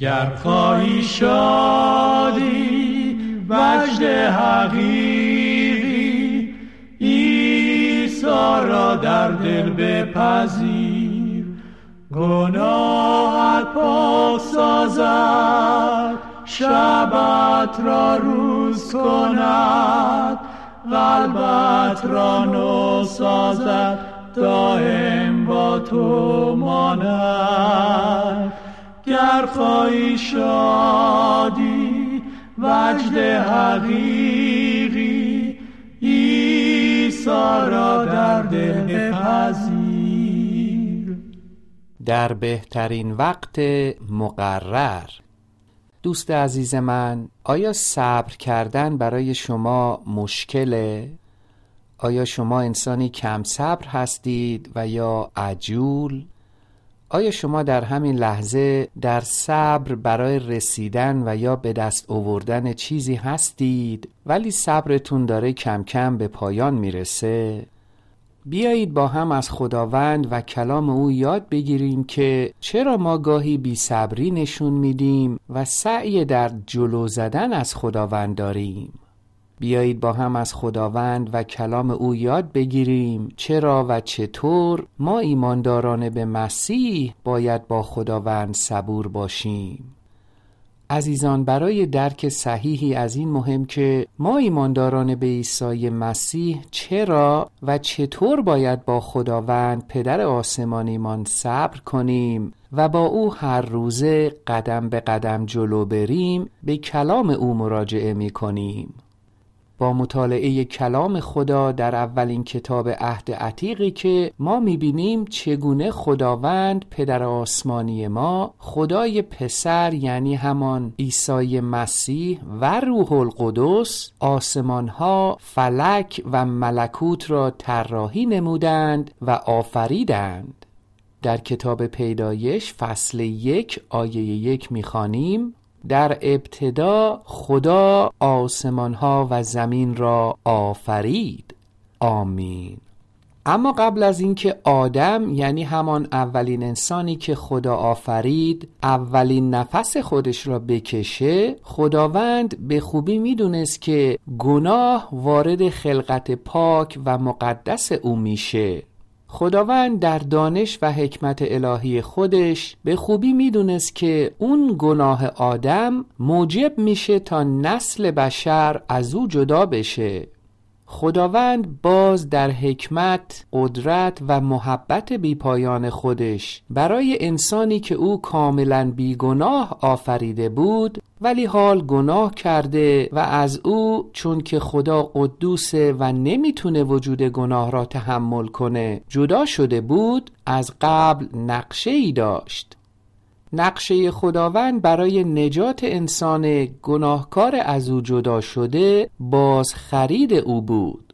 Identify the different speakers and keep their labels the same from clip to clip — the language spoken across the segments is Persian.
Speaker 1: گر خواهی شادی وجد حقیقی ایسا را در دل بپذیر. گناهت پاک سازد شبت را روز کند قلبت را نو سازد دائم با تو ماند. گر خواهی شادی وجد حقیقی ایسا را در دل پذیر
Speaker 2: در بهترین وقت مقرر دوست عزیز من آیا صبر کردن برای شما مشکله؟ آیا شما انسانی کم صبر هستید و یا عجول؟ آیا شما در همین لحظه در صبر برای رسیدن و یا به دست آوردن چیزی هستید ولی صبرتون داره کم کم به پایان می‌رسه؟ بیایید با هم از خداوند و کلام او یاد بگیریم که چرا ما گاهی بی صبری نشون میدیم و سعی در جلو زدن از خداوند داریم بیایید با هم از خداوند و کلام او یاد بگیریم. چرا و چطور ما ایمانداران به مسیح باید با خداوند صبور باشیم؟ عزیزان برای درک صحیحی از این مهم که ما ایمانداران به عیسی مسیح چرا و چطور باید با خداوند پدر آسمانیمان صبر کنیم و با او هر روزه قدم به قدم جلو بریم به کلام او مراجعه می کنیم با مطالعه کلام خدا در اولین کتاب عهد عتیقی که ما می‌بینیم چگونه خداوند پدر آسمانی ما خدای پسر یعنی همان عیسی مسیح و روح القدس آسمانها فلک و ملکوت را طراحی نمودند و آفریدند. در کتاب پیدایش فصل یک آیه یک می‌خوانیم در ابتدا خدا آسمان ها و زمین را آفرید. آمین. اما قبل از اینکه آدم یعنی همان اولین انسانی که خدا آفرید اولین نفس خودش را بکشه خداوند به خوبی می‌دونست که گناه وارد خلقت پاک و مقدس او میشه. خداوند در دانش و حکمت الهی خودش به خوبی می‌دونست که اون گناه آدم موجب میشه تا نسل بشر از او جدا بشه. خداوند باز در حکمت، قدرت و محبت بیپایان خودش برای انسانی که او کاملا بیگناه آفریده بود ولی حال گناه کرده و از او چون که خدا قدوسه و نمی‌تونه وجود گناه را تحمل کنه جدا شده بود از قبل نقشه ای داشت. نقشه خداوند برای نجات انسان گناهکار از او جدا شده باز خرید او بود.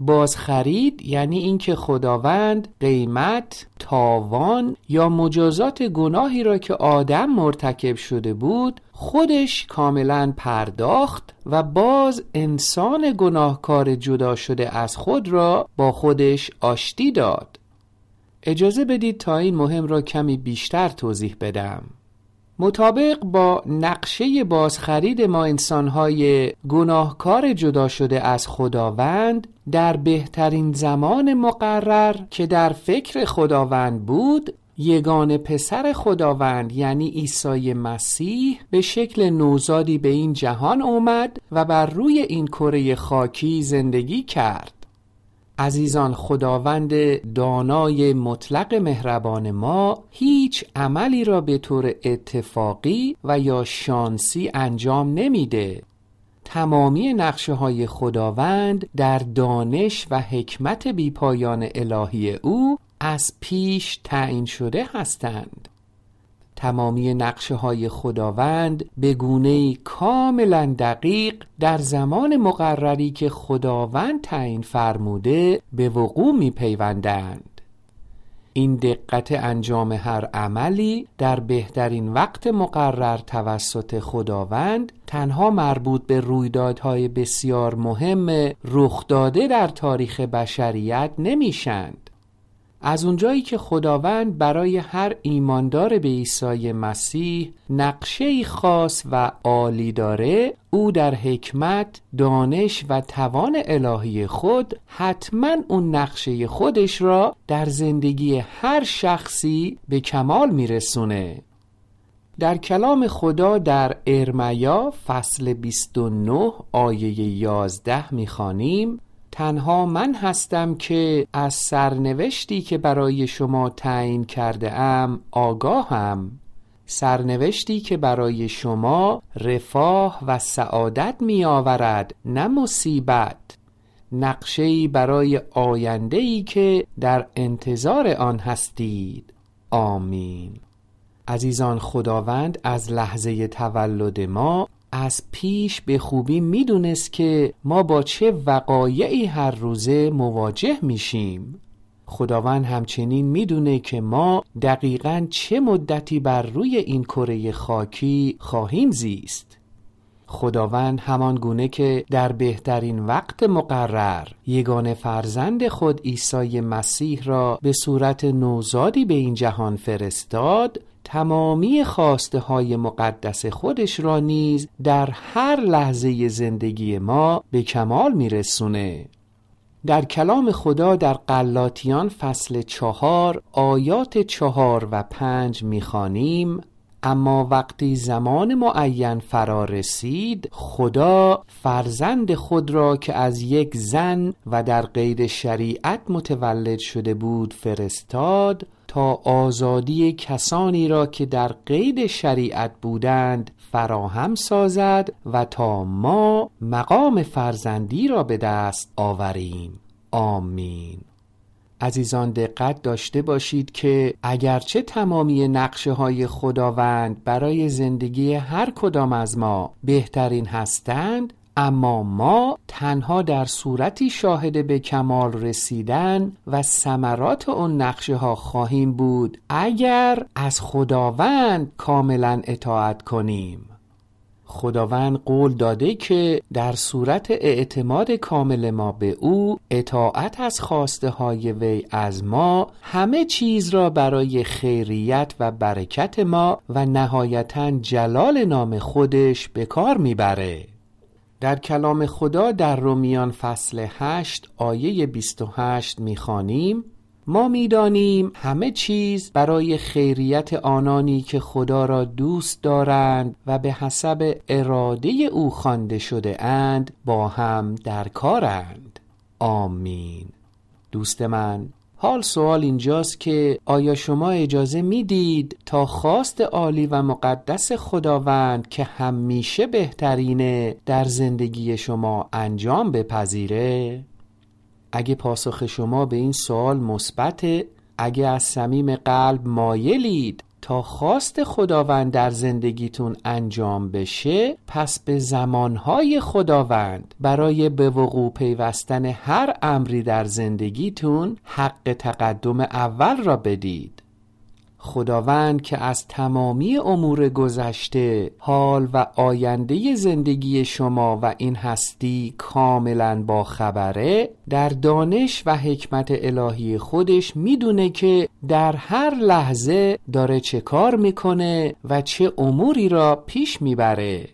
Speaker 2: باز خرید یعنی اینکه خداوند قیمت، تاوان یا مجازات گناهی را که آدم مرتکب شده بود خودش کاملا پرداخت و باز انسان گناهکار جدا شده از خود را با خودش آشتی داد. اجازه بدید تا این مهم را کمی بیشتر توضیح بدم. مطابق با نقشه بازخرید ما انسانهای گناهکار جدا شده از خداوند در بهترین زمان مقرر که در فکر خداوند بود یگان پسر خداوند یعنی عیسی مسیح به شکل نوزادی به این جهان اومد و بر روی این کره خاکی زندگی کرد. عزیزان خداوند دانای مطلق مهربان ما هیچ عملی را به طور اتفاقی و یا شانسی انجام نمیده. تمامی نقشه های خداوند در دانش و حکمت بیپایان الهی او از پیش تعیین شده هستند. تمامی نقشه های خداوند به گونه کاملا دقیق در زمان مقرری که خداوند تعیین فرموده به وقوع می پیوندند. این دقت انجام هر عملی در بهترین وقت مقرر توسط خداوند تنها مربوط به رویدادهای بسیار مهم رخ داده در تاریخ بشریت نمیشند از اونجایی که خداوند برای هر ایماندار به عیسی مسیح نقشه خاص و عالی داره او در حکمت، دانش و توان الهی خود حتما اون نقشه خودش را در زندگی هر شخصی به کمال میرسونه. در کلام خدا در ارمیا فصل 29 آیه 11 می‌خوانیم تنها من هستم که از سرنوشتی که برای شما تعیین کرده ام آگاهم. سرنوشتی که برای شما رفاه و سعادت می آورد نه مصیبت. نقشه‌ای برای آینده‌ای که در انتظار آن هستید. آمین. عزیزان خداوند از لحظه تولد ما از پیش به خوبی می‌دونست که ما با چه وقایعی هر روزه مواجه میشیم. خداوند همچنین می‌دونه که ما دقیقا چه مدتی بر روی این کره خاکی خواهیم زیست. خداوند همان گونه که در بهترین وقت مقرر یگان فرزند خود عیسی مسیح را به صورت نوزادی به این جهان فرستاد تمامی خواسته های مقدس خودش را نیز در هر لحظه زندگی ما به کمال میرسونه. در کلام خدا در قلاتیان فصل چهار آیات چهار و پنج می‌خوانیم اما وقتی زمان معین فرا رسید خدا فرزند خود را که از یک زن و در قید شریعت متولد شده بود فرستاد تا آزادی کسانی را که در قید شریعت بودند فراهم سازد و تا ما مقام فرزندی را به دست آوریم. آمین. عزیزان دقت داشته باشید که اگرچه تمامی نقشه های خداوند برای زندگی هر کدام از ما بهترین هستند اما ما تنها در صورتی شاهد به کمال رسیدن و ثمرات اون نقشه ها خواهیم بود اگر از خداوند کاملا اطاعت کنیم. خداوند قول داده که در صورت اعتماد کامل ما به او اطاعت از خواسته های وی از ما همه چیز را برای خیریت و برکت ما و نهایتا جلال نام خودش به کار می‌بره. در کلام خدا در رومیان فصل 8 آیه 28 می‌خوانیم ما می‌دانیم همه چیز برای خیریت آنانی که خدا را دوست دارند و به حسب اراده او خوانده شده اند با هم در کارند آمین دوست من حال سوال اینجاست که آیا شما اجازه می‌دید تا خواست عالی و مقدس خداوند که همیشه بهترینه در زندگی شما انجام بپذیره؟ اگه پاسخ شما به این سوال مثبت اگه از صمیم قلب مایلید تا خواست خداوند در زندگیتون انجام بشه پس به زمانهای خداوند برای به وقوع پیوستن هر امری در زندگیتون حق تقدم اول را بدید. خداوند که از تمامی امور گذشته حال و آینده زندگی شما و این هستی کاملا با خبره در دانش و حکمت الهی خودش می‌دونه که در هر لحظه داره چه کار می‌کنه و چه اموری را پیش می‌بره.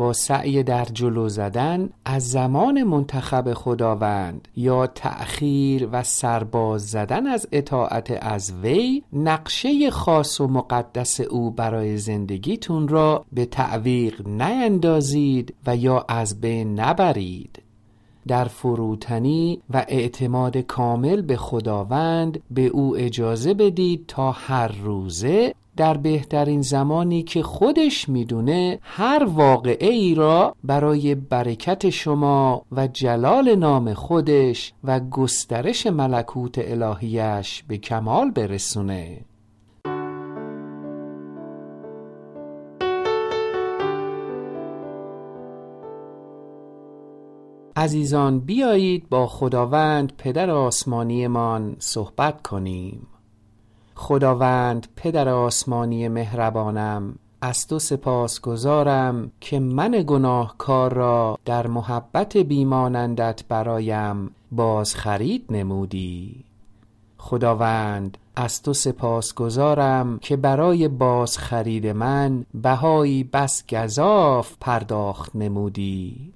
Speaker 2: با سعی در جلو زدن از زمان منتخب خداوند یا تأخیر و سرباز زدن از اطاعت از وی نقشه خاص و مقدس او برای زندگیتون را به تعویق نیندازید و یا از بین نبرید. در فروتنی و اعتماد کامل به خداوند به او اجازه بدید تا هر روزه در بهترین زمانی که خودش می‌دونه هر واقعه ای را برای برکت شما و جلال نام خودش و گسترش ملکوت الهیش به کمال برسونه. عزیزان بیایید با خداوند پدر آسمانیمان صحبت کنیم. خداوند پدر آسمانی مهربانم از تو سپاس گذارم که من گناهکار را در محبت بیمانندت برایم باز خرید نمودی. خداوند از تو سپاسگزارم که برای باز خرید من بهایی بس گذاف پرداخت نمودی.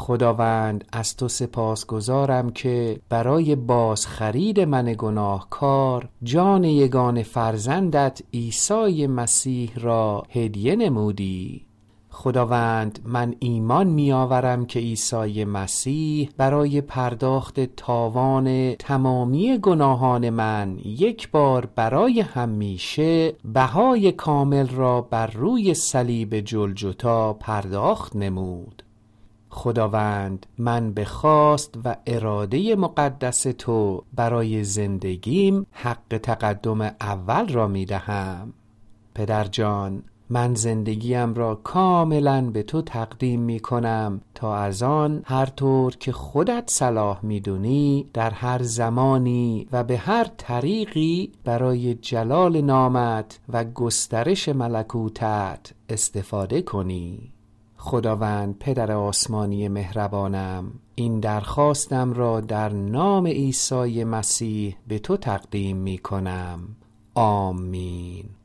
Speaker 2: خداوند از تو سپاسگزارم که برای باز خرید من گناهکار جان یگان فرزندت عیسی مسیح را هدیه نمودی. خداوند من ایمان می آورم که عیسی مسیح برای پرداخت تاوان تمامی گناهان من یک بار برای همیشه بهای کامل را بر روی صلیب جلجتا پرداخت نمود. خداوند من به خواست و اراده مقدس تو برای زندگیم حق تقدم اول را می دهم. پدر جان من زندگیم را کاملا به تو تقدیم می کنم تا از آن هر طور که خودت صلاح می دونی در هر زمانی و به هر طریقی برای جلال نامت و گسترش ملکوتت استفاده کنی. خداوند پدر آسمانی مهربانم این درخواستم را در نام عیسی مسیح به تو تقدیم می کنم. آمین.